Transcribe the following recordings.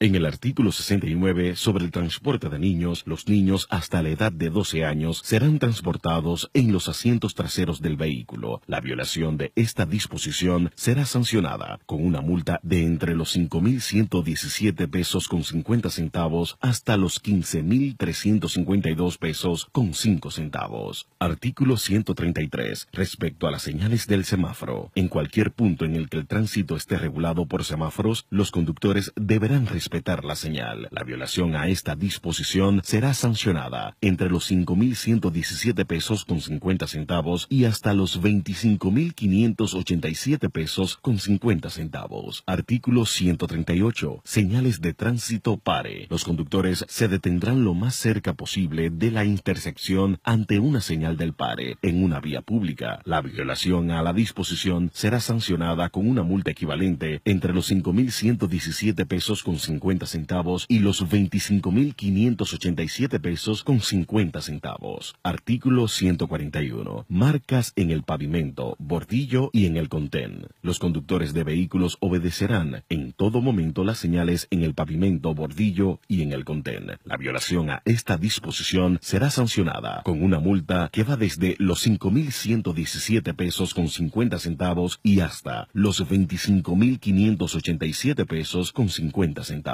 En el artículo 69 sobre el transporte de niños, los niños hasta la edad de 12 años serán transportados en los asientos traseros del vehículo. La violación de esta disposición será sancionada con una multa de entre los 5.117 pesos con 50 centavos hasta los 15.352 pesos con 5 centavos. Artículo 133. Respecto a las señales del semáforo, en cualquier punto en el que el tránsito esté regulado por semáforos, los conductores deberán respetar la señal. La violación a esta disposición será sancionada entre los 5.117 pesos con 50 centavos y hasta los 25.587 pesos con 50 centavos. Artículo 138. Señales de tránsito pare. Los conductores se detendrán lo más cerca posible de la intersección ante una señal del pare en una vía pública. La violación a la disposición será sancionada con una multa equivalente entre los 5.117 pesos con 50 50 centavos y los 25.587 pesos con 50 centavos. Artículo 141. Marcas en el pavimento, bordillo y en el contén. Los conductores de vehículos obedecerán en todo momento las señales en el pavimento, bordillo y en el contén. La violación a esta disposición será sancionada con una multa que va desde los 5.117 pesos con 50 centavos y hasta los 25.587 pesos con 50 centavos.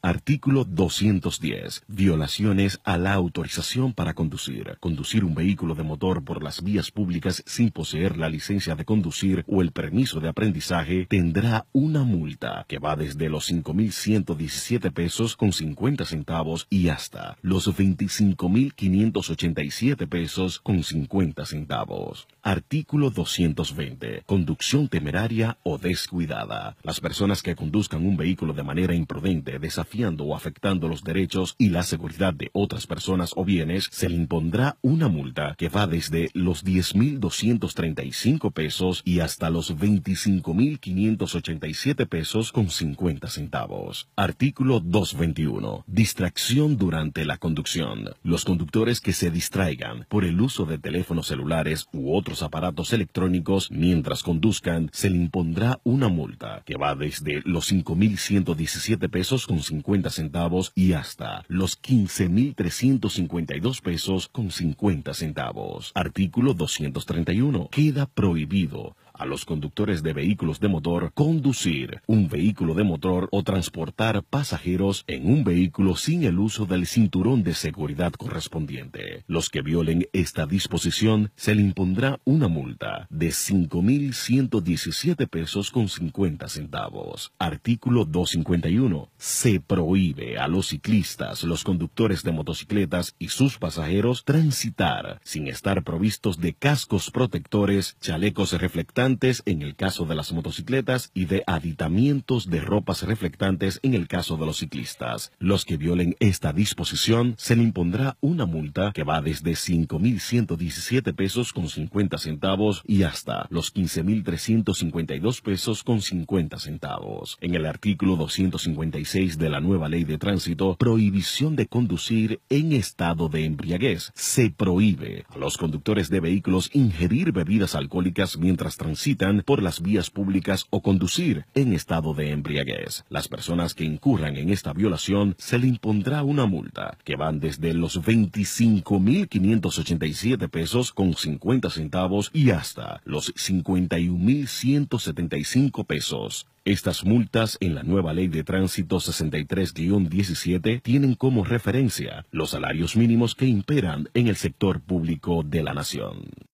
Artículo 210. Violaciones a la autorización para conducir. Conducir un vehículo de motor por las vías públicas sin poseer la licencia de conducir o el permiso de aprendizaje tendrá una multa que va desde los 5.117 pesos con 50 centavos y hasta los 25.587 pesos con 50 centavos. Artículo 220. Conducción temeraria o descuidada. Las personas que conduzcan un vehículo de manera imprudente desafiando o afectando los derechos y la seguridad de otras personas o bienes, se le impondrá una multa que va desde los 10.235 pesos y hasta los 25.587 pesos con 50 centavos. Artículo 221. Distracción durante la conducción. Los conductores que se distraigan por el uso de teléfonos celulares u otros aparatos electrónicos mientras conduzcan, se le impondrá una multa que va desde los 5.117 pesos con 50 centavos y hasta los 15.352 pesos con 50 centavos. Artículo 231. Queda prohibido a los conductores de vehículos de motor conducir un vehículo de motor o transportar pasajeros en un vehículo sin el uso del cinturón de seguridad correspondiente. Los que violen esta disposición se le impondrá una multa de 5.117 pesos con 50 centavos. Artículo 251. Se prohíbe a los ciclistas, los conductores de motocicletas y sus pasajeros transitar sin estar provistos de cascos protectores, chalecos reflectantes, en el caso de las motocicletas y de aditamientos de ropas reflectantes en el caso de los ciclistas. Los que violen esta disposición se le impondrá una multa que va desde 5.117 pesos con 50 centavos y hasta los 15.352 pesos con 50 centavos. En el artículo 256 de la nueva ley de tránsito, prohibición de conducir en estado de embriaguez. Se prohíbe a los conductores de vehículos ingerir bebidas alcohólicas mientras transitan citan por las vías públicas o conducir en estado de embriaguez. Las personas que incurran en esta violación se le impondrá una multa que van desde los 25.587 pesos con 50 centavos y hasta los 51.175 pesos. Estas multas en la nueva ley de tránsito 63-17 tienen como referencia los salarios mínimos que imperan en el sector público de la nación.